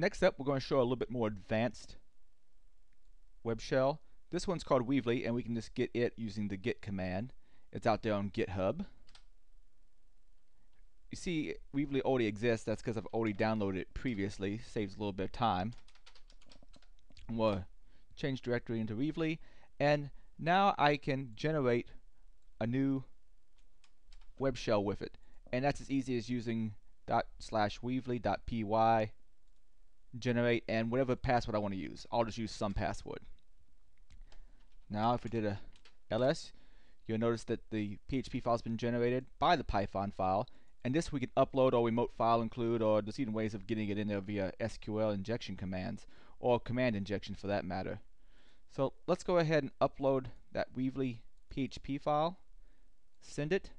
Next up, we're going to show a little bit more advanced web shell. This one's called Weavly, and we can just get it using the git command. It's out there on GitHub. You see, Weavly already exists. That's because I've already downloaded it previously. Saves a little bit of time. We'll change directory into Weavly, and now I can generate a new web shell with it. And that's as easy as using dot slash weavly dot py generate and whatever password I want to use. I'll just use some password. Now if we did a ls, you'll notice that the PHP file has been generated by the Python file and this we can upload or remote file include or there's even ways of getting it in there via SQL injection commands or command injection for that matter. So let's go ahead and upload that Weavly PHP file, send it,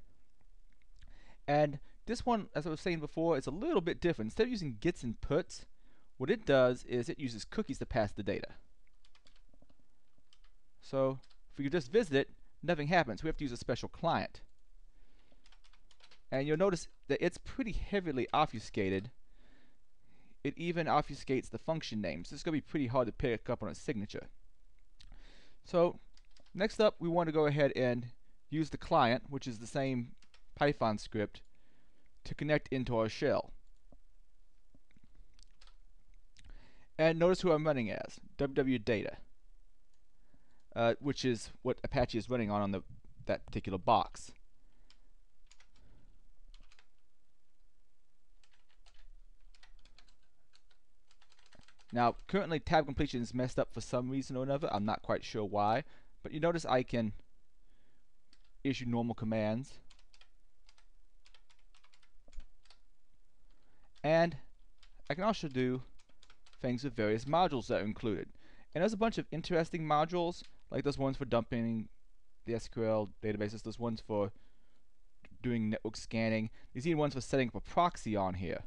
and this one, as I was saying before, is a little bit different. Instead of using gets and puts, what it does is it uses cookies to pass the data. So if we just visit it, nothing happens. We have to use a special client. And you'll notice that it's pretty heavily obfuscated. It even obfuscates the function names. So it's going to be pretty hard to pick up on a signature. So next up, we want to go ahead and use the client, which is the same Python script, to connect into our shell. And notice who I'm running as, www.data, uh, which is what Apache is running on on the, that particular box. Now, currently tab completion is messed up for some reason or another. I'm not quite sure why. But you notice I can issue normal commands. And I can also do things with various modules that are included. And there's a bunch of interesting modules, like there's ones for dumping the SQL databases, there's ones for doing network scanning, These even ones for setting up a proxy on here,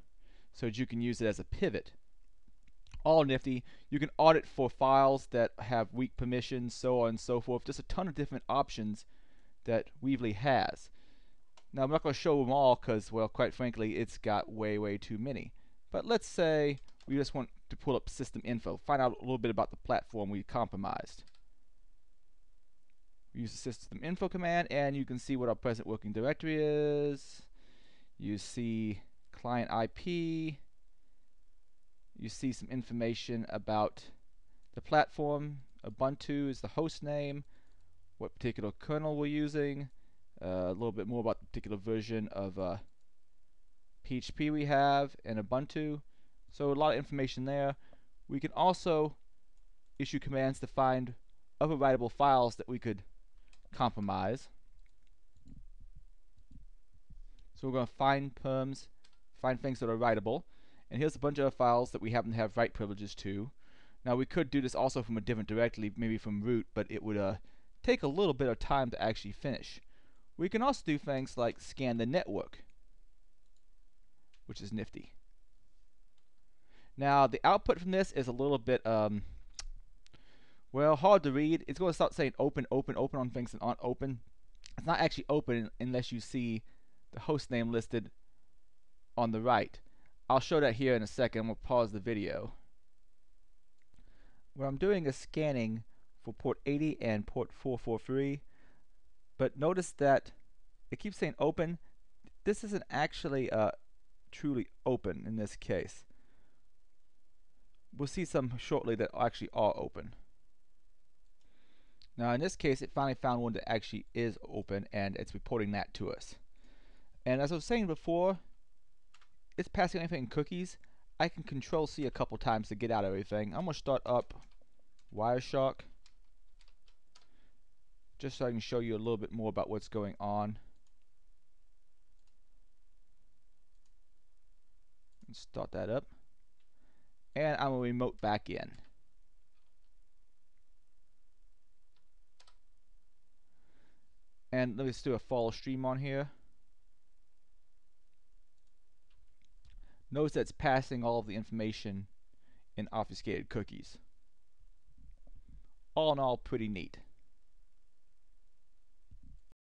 so that you can use it as a pivot. All nifty. You can audit for files that have weak permissions, so on and so forth. Just a ton of different options that Weavly has. Now I'm not going to show them all because, well, quite frankly, it's got way, way too many. But let's say we just want to pull up system info, find out a little bit about the platform we compromised. We use the system info command, and you can see what our present working directory is. You see client IP. You see some information about the platform. Ubuntu is the host name, what particular kernel we're using, uh, a little bit more about the particular version of uh, PHP we have and Ubuntu. So a lot of information there. We can also issue commands to find other writable files that we could compromise. So we're going to find perms, find things that are writable. And here's a bunch of files that we happen to have write privileges to. Now we could do this also from a different directory, maybe from root, but it would uh, take a little bit of time to actually finish. We can also do things like scan the network, which is nifty. Now, the output from this is a little bit, um, well, hard to read. It's going to start saying open, open, open on things that aren't open. It's not actually open unless you see the host name listed on the right. I'll show that here in a second. We'll pause the video. What I'm doing is scanning for port 80 and port 443 but notice that it keeps saying open. This isn't actually uh, truly open in this case. We'll see some shortly that actually are open. Now in this case it finally found one that actually is open and it's reporting that to us. And as I was saying before, it's passing anything cookies. I can control C a couple times to get out everything. I'm going to start up Wireshark just so I can show you a little bit more about what's going on. Let's start that up. And I'm going to remote back in. And let's do a follow stream on here. Notice that it's passing all of the information in obfuscated cookies. All in all, pretty neat.